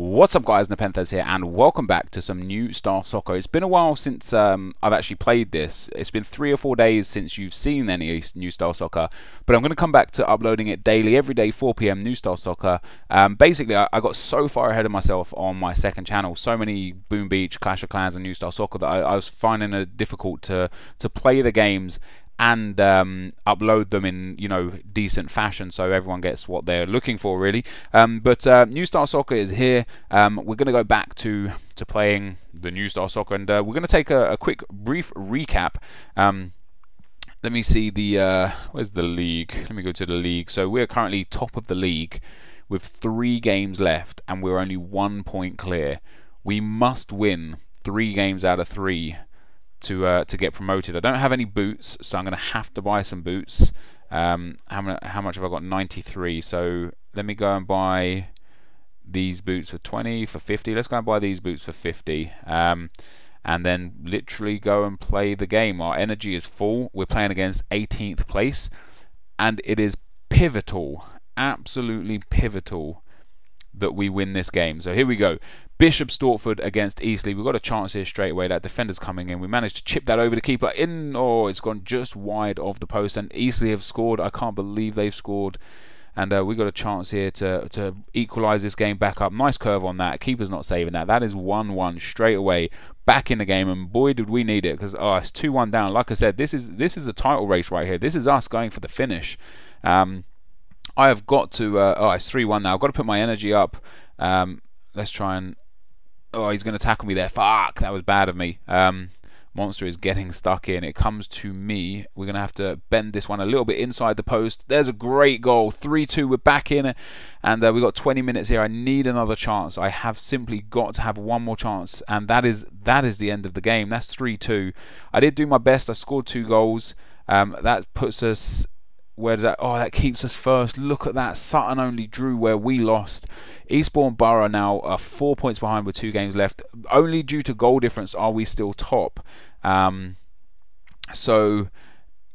What's up guys, Nepenthez here and welcome back to some new Star Soccer. It's been a while since um, I've actually played this. It's been three or four days since you've seen any new Star Soccer, but I'm going to come back to uploading it daily, every day 4pm, new Star Soccer. Um, basically, I, I, got so far ahead of myself on my second channel, so many Boom Beach, Clash of Clans and new Star Soccer that I, I was finding it difficult to, to play the games and um, upload them in you know decent fashion so everyone gets what they're looking for really. Um, but uh, New Star Soccer is here. Um, we're going to go back to to playing the New Star Soccer and uh, we're going to take a, a, quick brief recap. Um, let me see the uh, where's the league? Let me go to the league. So we're currently top of the league with three games left and we're only one point clear. We must win three games out of three to uh, to get promoted. I don't have any boots, so I'm going to have to buy some boots. Um, how, how much have I got? 93. So let me go and buy these boots for 20, for 50. Let's go and buy these boots for 50. Um, and then literally go and play the game. Our energy is full. We're playing against 18th place, and it is pivotal, absolutely pivotal that we win this game. So here we go. Bishop Stortford against Eastleigh. We've got a chance here straight away. That defender's coming in. We managed to chip that over the keeper in. Oh, it's gone just wide of the post. And Eastleigh have scored. I can't believe they've scored. And uh, we got a chance here to to equalise this game back up. Nice curve on that. Keeper's not saving that. That is 1-1 straight away back in the game. And boy, did we need it because oh, it's 2-1 down. Like I said, this is this is the title race right here. This is us going for the finish. Um, I have got to. Uh, oh, it's 3 1 now. I've got to put my energy up. Um, let's try and. Oh, he's going to tackle me there. Fuck, that was bad of me. Um, Monster is getting stuck in. It comes to me. We're going to have to bend this one a little bit inside the post. There's a great goal. 3 2. We're back in. And uh, we've got 20 minutes here. I need another chance. I have simply got to have one more chance. And that is that is the end of the game. That's 3 2. I did do my best. I scored two goals. Um, that puts us where does that? Oh, that keeps us first. Look at that. Sutton only drew where we lost. Eastbourne Borough now are four points behind with two games left. Only due to goal difference are we still top. Um, so,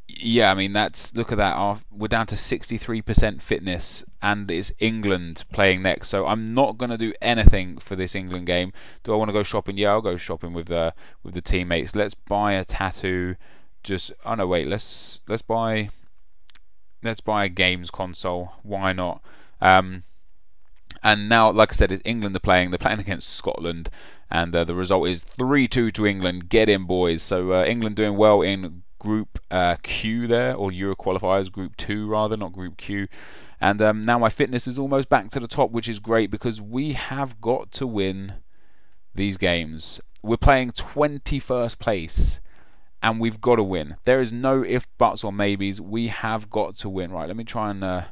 yeah, I mean that's look at that. we're down to 63% fitness, and it's England playing next. So I'm not going to do anything for this England game. Do I want to go shopping? Yeah, I'll go shopping with the with the teammates. Let's buy a tattoo. Just oh no, wait. Let's let's buy let's buy a games console. Why not? Um, and now, like I said, it's England are playing. They're playing against Scotland, and uh, the result is 3-2 to England. Get in, boys. So uh, England doing well in Group uh, Q there, or Euro qualifiers, Group 2 rather, not Group Q. And um, now my fitness is almost back to the top, which is great because we have got to win these games. We're playing 21st place and we've got to win. There is no if, buts, or maybes. We have got to win. Right, let me try and uh,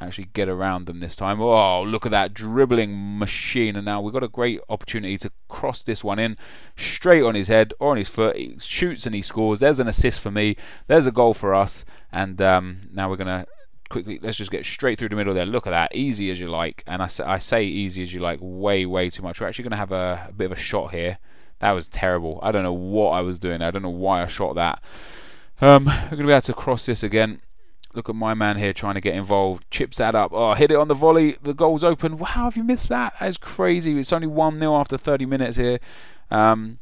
actually get around them this time. Oh, look at that dribbling machine. And now we've got a great opportunity to cross this one in straight on his head or on his foot. He shoots and he scores. There's an assist for me. There's a goal for us. And um, now we're going to quickly, let's just get straight through the middle there. Look at that. Easy as you like. And I say, I say easy as you like way, way too much. We're actually going to have a, a bit of a shot here. That was terrible. I don't know what I was doing. I don't know why I shot that. Um, we're going to be able to cross this again. Look at my man here trying to get involved. Chips that up. Oh, hit it on the volley. The goal's open. Wow, have you missed that? That is crazy. It's only 1 0 after 30 minutes here. Um,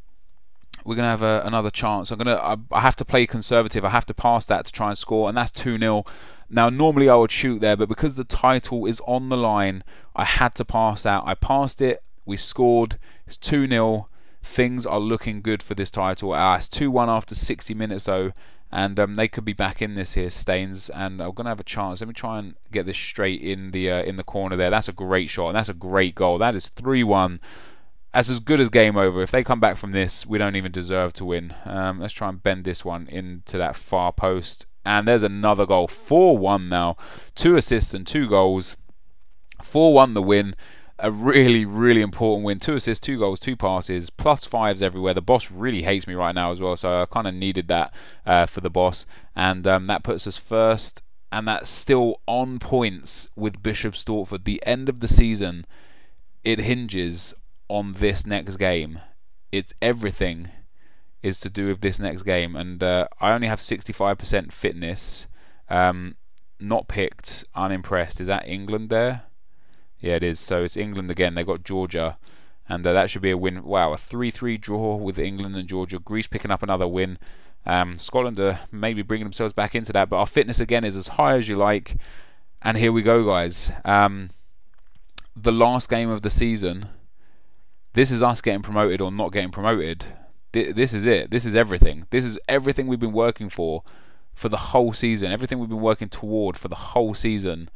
we're going to have a, another chance. I'm going to. I, have to play conservative. I have to pass that to try and score, and that's 2 0. Now, normally I would shoot there, but because the title is on the line, I had to pass that. I passed it. We scored. It's 2 0 things are looking good for this title. Ah, it's 2-1 after 60 minutes though, and um, they could be back in this here, Staines, and I'm gonna have a chance. Let me try and get this straight in the uh, in the corner there. That's a great shot, and that's a great goal. That is 3-1. That's as good as game over. If they come back from this, we don't even deserve to win. Um, let's try and bend this one into that far post. And there's another goal. 4-1 now. Two assists and two goals. 4-1 the win a really, really important win. Two assists, two goals, two passes, plus fives everywhere. The boss really hates me right now as well, so I kind of needed that uh, for the boss. And um, that puts us first, and that's still on points with Bishop Stortford. The end of the season, it hinges on this next game. It's everything is to do with this next game, and uh, I only have 65% fitness. Um, not picked, unimpressed. Is that England there? Yeah, it is. So it's England again. They got Georgia, and uh, that should be a win. Wow, a 3-3 draw with England and Georgia. Greece picking up another win. Um, Scotland are maybe bringing themselves back into that, but our fitness again is as high as you like. And here we go, guys. Um, the last game of the season. This is us getting promoted or not getting promoted. This is it. This is everything. This is everything we've been working for for the whole season. Everything we've been working toward for the whole season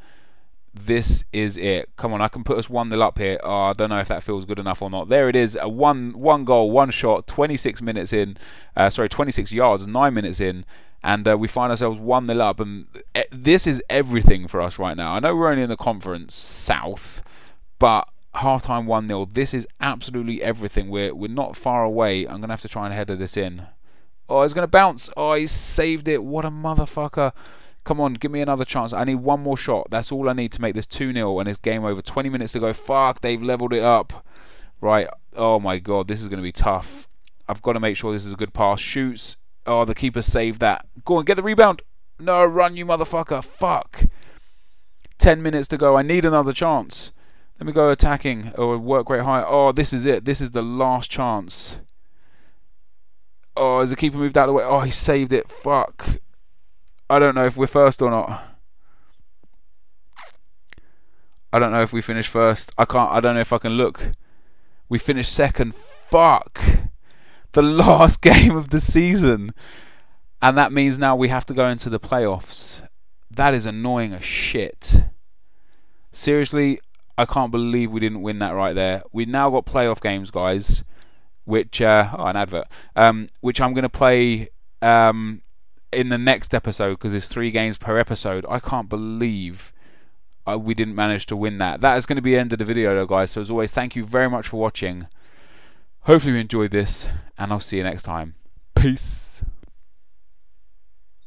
this is it. Come on, I can put us 1 0 up here. Oh, I don't know if that feels good enough or not. There it is. A one one goal, one shot, 26 minutes in. Uh, sorry, 26 yards, 9 minutes in. And uh, we find ourselves 1 0 up. And this is everything for us right now. I know we're only in the conference south, but half time 1 0. This is absolutely everything. We're, we're not far away. I'm going to have to try and header this in. Oh, he's going to bounce. Oh, he saved it. What a motherfucker. Come on, give me another chance. I need one more shot. That's all I need to make this 2 0 and it's game over. 20 minutes to go. Fuck, they've leveled it up. Right. Oh my god, this is going to be tough. I've got to make sure this is a good pass. Shoots. Oh, the keeper saved that. Go on, get the rebound. No, run, you motherfucker. Fuck. 10 minutes to go. I need another chance. Let me go attacking or work rate high. Oh, this is it. This is the last chance. Oh, has the keeper moved out of the way? Oh, he saved it. Fuck. I don't know if we're first or not. I don't know if we finished first. I can't. I don't know if I can look. We finished second. Fuck. The last game of the season. And that means now we have to go into the playoffs. That is annoying as shit. Seriously, I can't believe we didn't win that right there. We now got playoff games, guys. Which uh, oh, an advert. Um, which I'm going to play um, in the next episode because there's three games per episode. I can't believe uh, we didn't manage to win that. That is going to be the end of the video, though, guys. So as always, thank you very much for watching. Hopefully you enjoyed this, and I'll see you next time. Peace.